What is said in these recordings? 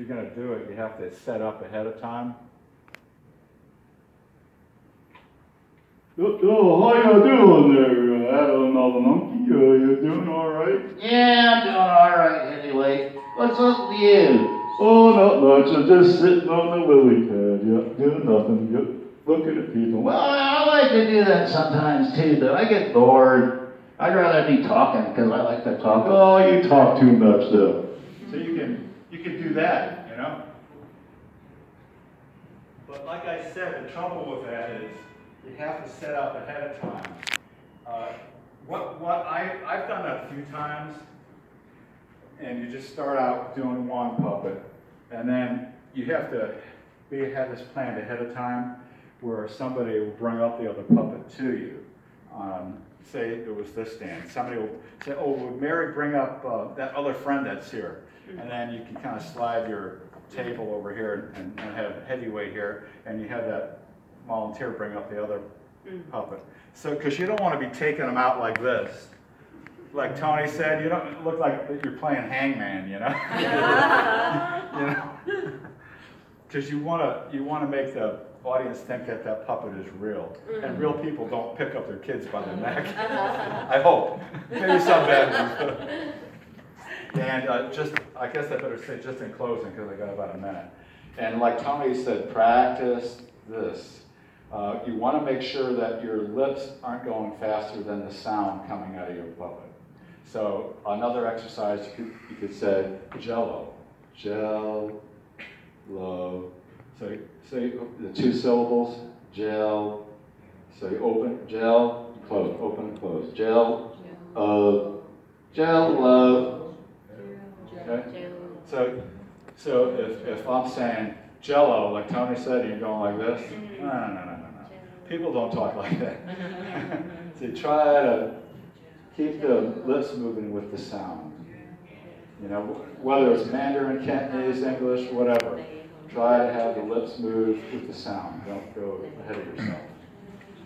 you're gonna do it, you have to set up ahead of time. Oh, how you doing there, Adam Another Monkey? Uh, you doing all right? Yeah, I'm doing all right anyway. What's up with you? Oh, not much. I'm just sitting on the lily pad. Yep, doing nothing. Yep, looking at people. Well, I like to do that sometimes too, though. I get bored. I'd rather be talking because I like to talk. Oh, you talk too much, though. So you can, you could do that, you know? But like I said, the trouble with that is you have to set up ahead of time. Uh, What, what I, I've done that a few times, and you just start out doing one puppet, and then you have to be, have this planned ahead of time where somebody will bring up the other puppet to you. Um, say it was this stand, somebody will say, oh, would Mary bring up uh, that other friend that's here? And then you can kind of slide your table over here and, and have heavyweight here, and you have that volunteer bring up the other mm. puppet. So, because you don't want to be taking them out like this. Like Tony said, you don't look like you're playing hangman, you know? you know? Because you want to you want to make the audience think that that puppet is real, and real mm. people don't pick up their kids by the neck. I hope. Maybe some bad ones. And uh, just, I guess I better say just in closing, because I got about a minute. And like Tony said, practice this. Uh, you want to make sure that your lips aren't going faster than the sound coming out of your puppet. So another exercise, you could, you could say jello, jello. So, so you, the two syllables, gel. So you open, gel, close, open and close. Gel, uh, gel, love. Okay? So, so if, if I'm saying jello, like Tony said, you're going like this, no, no, no, no, no, no. People don't talk like that. so try to keep the lips moving with the sound. You know, whether it's Mandarin, Cantonese, English, whatever. Try to have the lips move with the sound. Don't go ahead of yourself.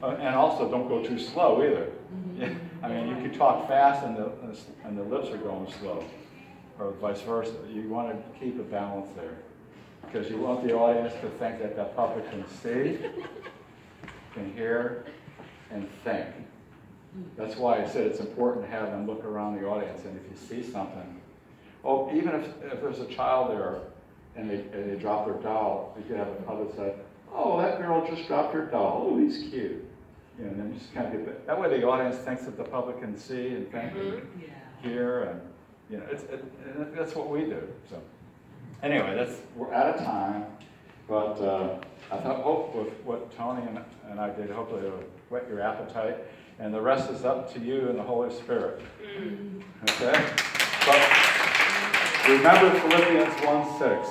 Uh, and also, don't go too slow either. I mean, you can talk fast and the, and the lips are going slow, or vice versa. You want to keep a balance there. Because you want the audience to think that that puppet can see, can hear, and think. That's why I said it's important to have them look around the audience, and if you see something, oh, even if, if there's a child there and they, and they drop their doll, you could have a puppet say, oh, that girl just dropped her doll. Oh, he's cute. You know, and then just kind of get that. That way the audience thinks that the public can see and think and mm-hmm. hear, and, you know, it's, it, and that's what we do, so. Anyway, that's, we're out of time, but uh, I thought, hope with what Tony and, and I did, hopefully it'll whet your appetite, and the rest is up to you and the Holy Spirit. Okay? But remember Philippians 1 6,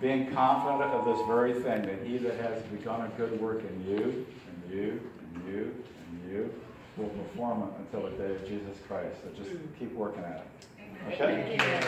being confident of this very thing, that he that has begun a good work in you, and you, and you, and you, will perform it until the day of Jesus Christ. So just keep working at it. Okay?